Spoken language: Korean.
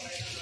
Gracias.